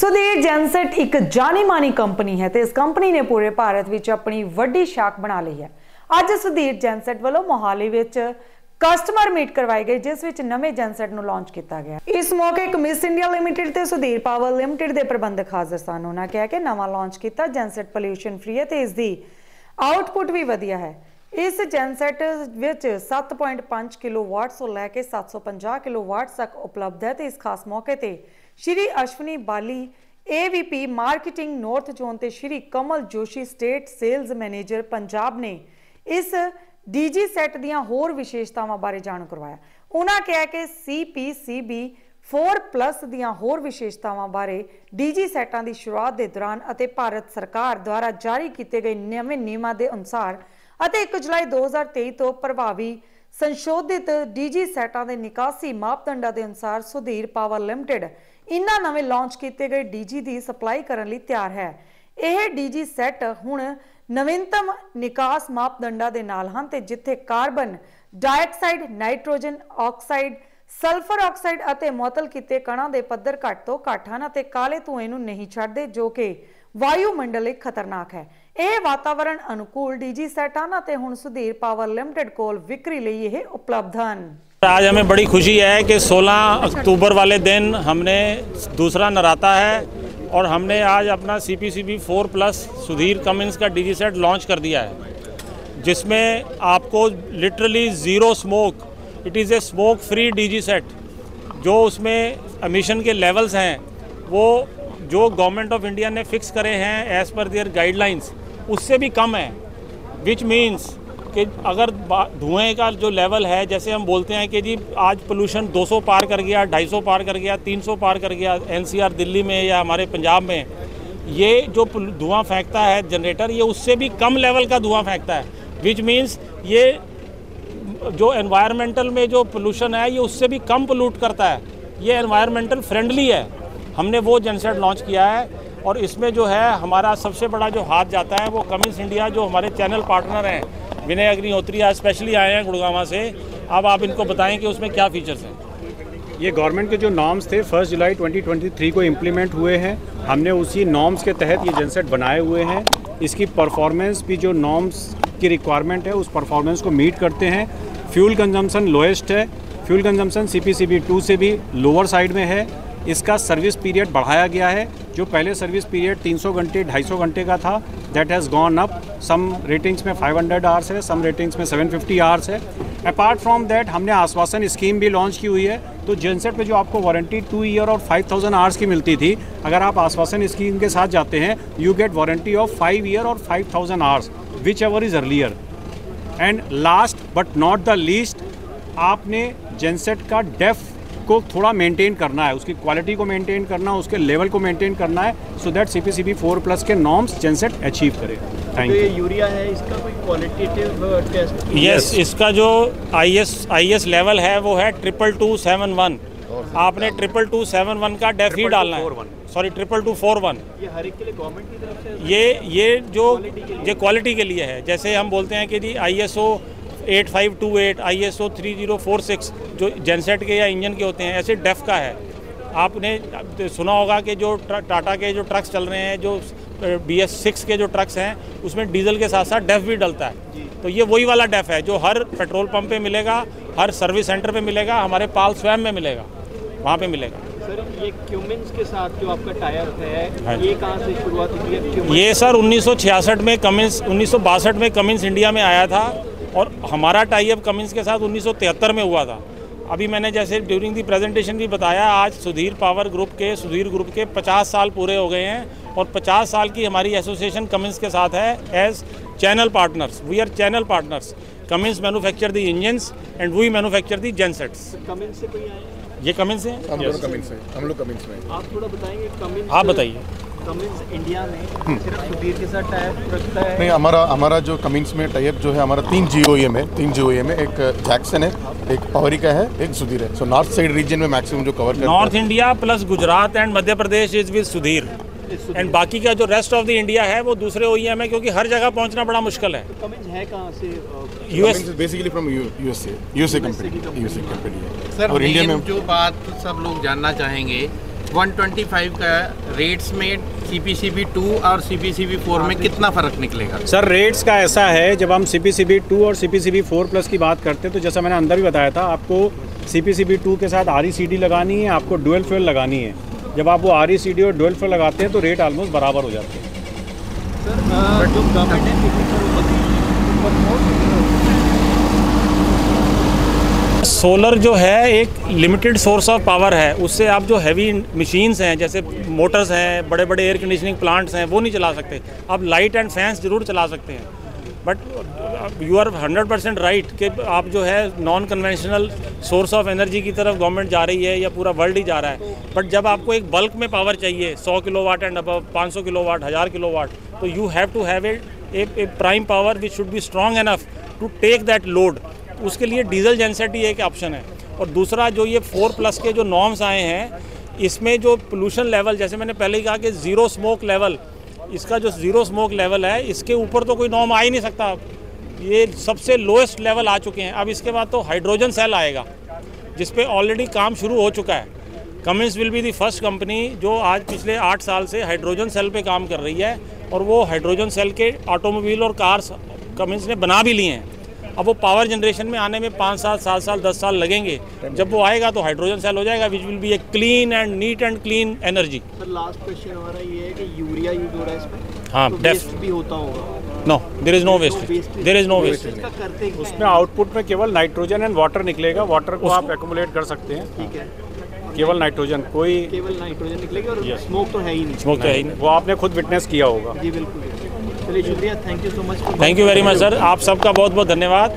ਸੁਧੀਰ ਜੈਨਸੈਟ ਇੱਕ ਜਾਨੀ ਮਾਨੀ ਕੰਪਨੀ ਹੈ ਤੇ ਇਸ ਕੰਪਨੀ ਨੇ ਪੂਰੇ ਭਾਰਤ ਵਿੱਚ ਆਪਣੀ ਵੱਡੀ ਸ਼ਾਖ ਬਣਾ ਲਈ ਹੈ। ਅੱਜ ਸੁਧੀਰ ਜੈਨਸੈਟ ਵੱਲੋਂ ਮੋਹਾਲੀ ਵਿੱਚ ਕਸਟਮਰ ਮੀਟ ਕਰਵਾਈ ਗਈ, ਜਿਸ ਵਿੱਚ ਨਵੇਂ ਜੈਨਸੈਟ ਨੂੰ ਲਾਂਚ ਕੀਤਾ ਗਿਆ। ਇਸ ਮੌਕੇ ਇੱਕ ਮਿਸ ਇੰਡੀਆ ਲਿਮਿਟਿਡ ਤੇ ਸੁਧੀਰ ਪਾਵਰ ਲਿਮਿਟਿਡ ਦੇ ਪ੍ਰਬੰਧਕ ਹਾਜ਼ਰ ਸਨ। ਉਹਨਾਂ ਕਿਹਾ ਕਿ ਨਵਾਂ ਲਾਂਚ ਕੀਤਾ ਜੈਨਸੈਟ ਪੋਲਿਊਸ਼ਨ ਫ੍ਰੀ ਹੈ ਤੇ ਇਸ ਦੀ ਆਉਟਪੁੱਟ ਵੀ ਵਧੀਆ ਹੈ। ਇਸ ਜੈਨਸੈਟ ਵਿੱਚ 7.5 ਕਿਲੋਵਾਟ ਤੋਂ ਲੈ ਕੇ 750 ਕਿਲੋਵਾਟ ਤੱਕ ਉਪਲਬਧ ਹੈ ਤੇ ਇਸ ਖਾਸ ਮੌਕੇ ਤੇ ਸ਼੍ਰੀ ਅਸ਼ਵਨੀ ਬਾਲੀ ਏਵੀਪੀ ਮਾਰਕੀਟਿੰਗ ਨਾਰਥ ਜ਼ੋਨ ਤੇ Shri Kamal Joshi state sales manager Punjab ਨੇ ਇਸ ਡੀਜੀ ਸੈਟ ਦੀਆਂ ਹੋਰ ਵਿਸ਼ੇਸ਼ਤਾਵਾਂ ਬਾਰੇ ਜਾਣੂ ਕਰਵਾਇਆ। ਉਹਨਾਂ ਕਿਹਾ ਕਿ ਸੀਪੀਸੀਬੀ 4+ ਦੀਆਂ ਹੋਰ ਵਿਸ਼ੇਸ਼ਤਾਵਾਂ ਬਾਰੇ ਡੀਜੀ ਸੈਟਾਂ ਦੀ ਸ਼ੁਰੂਆਤ ਦੇ ਦੌਰਾਨ ਅਤੇ ਭਾਰਤ ਸਰਕਾਰ ਦੁਆਰਾ ਜਾਰੀ ਕੀਤੇ ਗਏ ਨਵੇਂ ਨਿਯਮਾਂ ਦੇ ਅਨੁਸਾਰ ਅਤੇ 1 ਜੁਲਾਈ 2023 ਤੋਂ ਪ੍ਰਭਾਵੀ ਸੰਸ਼ੋਧਿਤ ਡੀਜੀ ਸੈਟਾਂ ਦੇ ਨਿਕਾਸੀ ਮਾਪਦੰਡਾਂ ਦੇ ਅਨੁਸਾਰ ਸੁਧੀਰ ਪਾਵਰ ਲਿਮਟਿਡ ਇਨ੍ਹਾਂ ਨਵੇਂ ਲਾਂਚ ਕੀਤੇ ਗਏ ਡੀਜੀ ਦੀ ਸਪਲਾਈ ਕਰਨ ਲਈ ਤਿਆਰ ਹੈ। ਇਹ ਡੀਜੀ ਸੈੱਟ ਹੁਣ ਨਵੀਨਤਮ ਨਿਕਾਸ ਮਾਪਦੰਡਾਂ ਦੇ ਨਾਲ ਹਨ ਤੇ ਜਿੱਥੇ carbon dioxide nitrogen oxide, sulphur oxide ਅਤੇ ਮੁਅਤਲ ਕੀਤੇ ਕਣਾਂ ਦੇ ਪੱਧਰ ਘੱਟ ਤੋਂ ਘੱਟ ਹਨ ਅਤੇ ਕਾਲੇ ਧੂਏ ਨੂੰ ਨਹੀਂ ਛੱਡਦੇ, ਜੋ ਕਿ ਵਾਯੂਮੰਡਲ ਲਈ ਖਤਰਨਾਕ ਹੈ। ਇਹ ਵਾਤਾਵਰਣ ਅਨੁਕੂਲ ਡੀਜੀ ਸੈੱਟ ਹਨ ਅਤੇ ਹੁਣ ਸੁਧੀਰ ਪਾਵਰ ਲਿਮਟਿਡ ਕੋਲ ਵਿਕਰੀ ਲਈ ਇਹ ਉਪਲਬਧ ਹਨ आज हमें बड़ी खुशी है कि 16 अक्टूबर वाले दिन हमने दूसरा नराता है और हमने आज अपना C P C B four plus Sudhir Cummins का डी सेट लॉन्च कर दिया है जिसमें आपको literally zero smoke it is a smoke free D set जो उसमें एमिशन के लेवल्स हैं वो जो गवर्नमेंट ऑफ इंडिया ने फिक्स करे हैं एज़ पर देयर गाइडलाइंस उससे भी कम है विच मीन्स कि अगर धुएँ का जो लेवल है, जैसे हम बोलते हैं कि जी, आज पोल्यूशन 200 पार कर गया 250 पार कर गया 300 पार कर गया एनसीआर दिल्ली में या हमारे पंजाब में, ये जो धुआँ फेंकता है जनरेटर ये उससे भी कम लेवल का धुआँ फेंकता है विच मीन्स ये जो एनवायरमेंटल में जो पोल्यूशन है, ये उससे भी कम पोल्यूट करता है, ये एनवायरमेंटल फ्रेंडली है। हमने वो जनसेट लॉन्च किया है और इसमें जो है, हमारा सबसे बड़ा जो हाथ जाता है, वो कमिंस इंडिया जो हमारे चैनल पार्टनर हैं, विनय अग्निहोत्री, आज स्पेशली आए हैं गुड़गावा से। अब आप इनको बताएँ कि उसमें क्या फीचर्स हैं। ये गवर्नमेंट के जो नॉर्म्स थे फ़र्स्ट जुलाई 2023 को इम्प्लीमेंट हुए हैं। हमने उसी नॉर्म्स के तहत ये जनसेट बनाए हुए हैं। इसकी परफॉर्मेंस भी जो नॉर्म्स की रिक्वायरमेंट है, उस परफॉर्मेंस को मीट करते हैं। फ्यूल कंजम्पशन लोएस्ट है। Fuel consumption C P C भी लोअर साइड में है। इसका सर्विस पीरियड बढ़ाया गया है, जो पहले सर्विस पीरियड 300 घंटे 250 घंटे का था that has gone up some ratings में 500 हंड्रेड आवर्स है सम रेटिंग्स में 750 आवर्स है. अपार्ट फ्रॉम दैट हमने आश्वासन स्कीम भी लॉन्च की हुई है तो जेनसेट पे जो आपको वारंटी टू ईयर और 5000 आवर्स की मिलती थी, अगर आप आश्वासन स्कीम के साथ जाते हैं you get warranty of five year और 5000 hours whichever is earlier and last but not the least आपने जेनसेट का डेफ को थोड़ा मेंटेन करना है उसकी क्वालिटी को मेंटेन करना उसके लेवल को मेंटेन करना है so that C P C B four plus के नॉर्म्स जेनसेट अचीव करे। थैंक तो यू यूरिया है इसका कोई क्वालिटेटिव टेस्ट यस इसका जो I S I S level है वो है ट्रिपल टू सेवन वन आपने ट्रिपल टू सेवन वन का डेफ ही डालना है। Sorry triple two four one ये हर एक के लिए गवर्नमेंट की तरफ़ से ये ये जो ये क्वालिटी के लिए है। जैसे हम बोलते हैं कि जी I S O eight five two eight I S O three zero four six जो जेनसेट के या इंजन के होते हैं ऐसे डेफ का है। आपने सुना होगा कि जो टाटा के जो ट्रक्स चल रहे हैं जो बी एस सिक्स के जो ट्रक्स हैं उसमें डीजल के साथ साथ डेफ भी डलता है। तो ये वही वाला डेफ है जो हर पेट्रोल पंप पे मिलेगा हर सर्विस सेंटर पे मिलेगा हमारे पाल स्वयं में मिलेगा वहाँ पे मिलेगा। सर ये क्यूमिन्स के साथ जो आपका टायर हाँ है ये कहाँ से शुरुआत हुई है? ये सर 1966 में कमिंस 1962 में कमिंस इंडिया में आया था। और हमारा टाई अप कमिंस के साथ 1973 में हुआ था। अभी मैंने जैसे ड्यूरिंग दी प्रेजेंटेशन भी बताया आज सुधीर पावर ग्रुप के सुधीर ग्रुप के 50 साल पूरे हो गए हैं और 50 साल की हमारी एसोसिएशन कमिंस के साथ है as channel partners we are channel partners Cummins manufacture the engines and we manufacture the gensets हैं? ये कमिंस है? हम लोग कमिंस में हम लोग कमिंस में आप थोड़ा बताएँगे आप बताइए। कमिन्स इंडिया में सिर्फ़ सुधीर के साथ टायर रखता है? नहीं हमारा हमारा जो कमिंस में टाइप जो है हमारा तीन जी है तीन जी है एक जैक्सन है एक पवरिका है एक सुधीर है। सो नॉर्थ साइड रीजन में मैक्सिमम जो cover north India plus Gujarat and Madhya Pradesh is with Sudhir and बाकी का जो रेस्ट ऑफ़ द इंडिया है वो दूसरे ओ है क्योंकि हर जगह पहुँचना बड़ा मुश्किल है। कमिन्स है कहाँ से US basically from USA USA company USA company है। सर और इंडिया में जो बात सब लोग जानना चाहेंगे 125 का रेट्स में C P C B two और C P C B four में कितना फ़र्क निकलेगा? सर रेट्स का ऐसा है जब हम C P C B two और C P C B four plus की बात करते हैं तो जैसा मैंने अंदर भी बताया था आपको C P C B two के साथ आर ई सी डी लगानी है आपको डुअल फ्यूल लगानी है। जब आप वो आर ई सी डी और डुअल फ्यूल लगाते हैं तो रेट ऑलमोस्ट बराबर हो जाते हैं। सर जो गवर्नमेंट सोलर जो है, एक लिमिटेड सोर्स ऑफ़ पावर है। उससे आप जो हैवी मशीन्स हैं, जैसे मोटर्स हैं बड़े बड़े एयर कंडीशनिंग प्लांट्स हैं, वो नहीं चला सकते। आप लाइट एंड फैंस ज़रूर चला सकते हैं। But you are hundred percent right कि आप जो है non conventional source of energy की तरफ़ गवर्नमेंट जा रही है या पूरा वर्ल्ड ही जा रहा है। बट जब आपको एक बल्क में पावर चाहिए 100 किलो वाट एंड अब 500 किलो वाट हज़ार किलो वाट तो you have to have a prime power which should be strong enough to take that load उसके लिए डीजल जेनसेट ही एक ऑप्शन है। और दूसरा जो ये फोर प्लस के जो नॉर्म्स आए हैं, इसमें जो पोल्यूशन लेवल, जैसे मैंने पहले ही कहा कि ज़ीरो स्मोक लेवल, इसका जो ज़ीरो स्मोक लेवल है, इसके ऊपर तो कोई नॉर्म आ ही नहीं सकता। ये सबसे लोएस्ट लेवल आ चुके हैं। अब इसके बाद तो हाइड्रोजन सेल आएगा जिस पे ऑलरेडी काम शुरू हो चुका है। Cummins will be the first company जो आज पिछले आठ साल से हाइड्रोजन सेल पे काम कर रही है, और वो हाइड्रोजन सेल के ऑटोमोबाइल और कार्स कमिंस ने बना भी लिए हैं। अब वो पावर जनरेशन में आने में पाँच साल सात साल दस साल लगेंगे। जब वो आएगा तो हाइड्रोजन सेल हो जाएगा which will be a clean and neat and clean energy sir last question हमारा ये है कि यूरिया यूज़ हो रहा है इसमें हाँ, तो भी होता होगा। No there is no waste there is no waste उसमें आउटपुट में केवल नाइट्रोजन एंड वाटर निकलेगा। वाटर को आप एक्यूमुलेट कर सकते हैं। ठीक है। केवल नाइट्रोजन कोई केवल नाइट्रोजन निकलेगी और स्मोक तो है ही नहीं। स्मोक तो है ही नहीं वो आपने खुद विटनेस किया होगा। जी बिल्कुल। चलिए शुक्रिया thank you so much thank you very much sir आप सबका बहुत बहुत धन्यवाद।